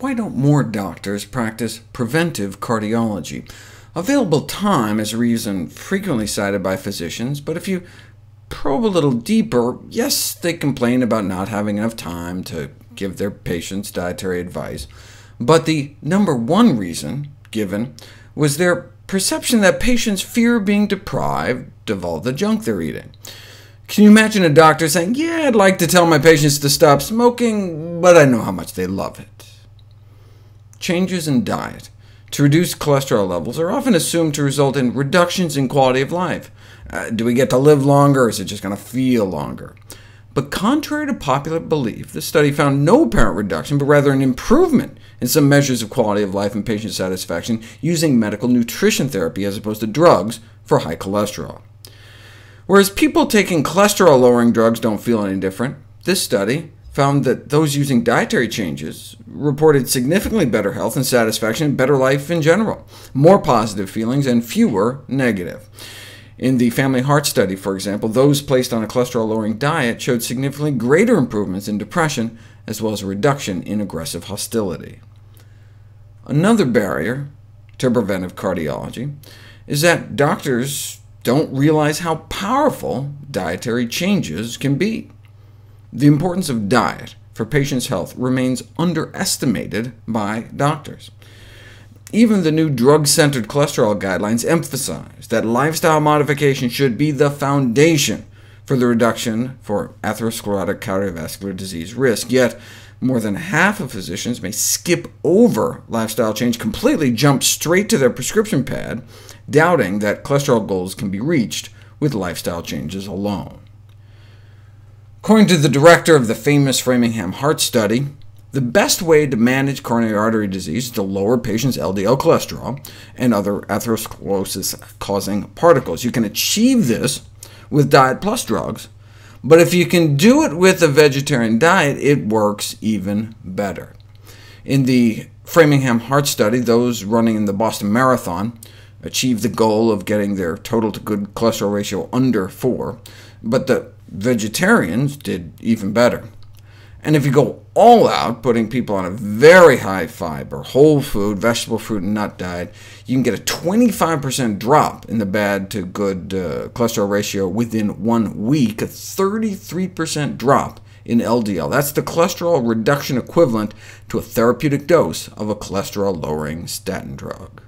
Why don't more doctors practice preventive cardiology? Available time is a reason frequently cited by physicians, but if you probe a little deeper, yes, they complain about not having enough time to give their patients dietary advice, but the number one reason given was their perception that patients fear being deprived of all the junk they're eating. Can you imagine a doctor saying, yeah, I'd like to tell my patients to stop smoking, but I know how much they love it? Changes in diet to reduce cholesterol levels are often assumed to result in reductions in quality of life. Uh, do we get to live longer, or is it just going to feel longer? But contrary to popular belief, the study found no apparent reduction, but rather an improvement in some measures of quality of life and patient satisfaction using medical nutrition therapy as opposed to drugs for high cholesterol. Whereas people taking cholesterol-lowering drugs don't feel any different, this study found that those using dietary changes reported significantly better health and satisfaction better life in general, more positive feelings and fewer negative. In the Family Heart Study, for example, those placed on a cholesterol-lowering diet showed significantly greater improvements in depression, as well as a reduction in aggressive hostility. Another barrier to preventive cardiology is that doctors don't realize how powerful dietary changes can be. The importance of diet for patients' health remains underestimated by doctors. Even the new drug-centered cholesterol guidelines emphasize that lifestyle modification should be the foundation for the reduction for atherosclerotic cardiovascular disease risk, yet more than half of physicians may skip over lifestyle change, completely jump straight to their prescription pad, doubting that cholesterol goals can be reached with lifestyle changes alone. According to the director of the famous Framingham Heart Study, the best way to manage coronary artery disease is to lower patients' LDL cholesterol and other atherosclerosis-causing particles. You can achieve this with diet plus drugs, but if you can do it with a vegetarian diet, it works even better. In the Framingham Heart Study, those running in the Boston Marathon achieved the goal of getting their total to good cholesterol ratio under 4, but the Vegetarians did even better. And if you go all out, putting people on a very high fiber, whole food, vegetable, fruit, and nut diet, you can get a 25% drop in the bad to good uh, cholesterol ratio within one week, a 33% drop in LDL. That's the cholesterol reduction equivalent to a therapeutic dose of a cholesterol-lowering statin drug.